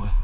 Ouais.